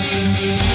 Música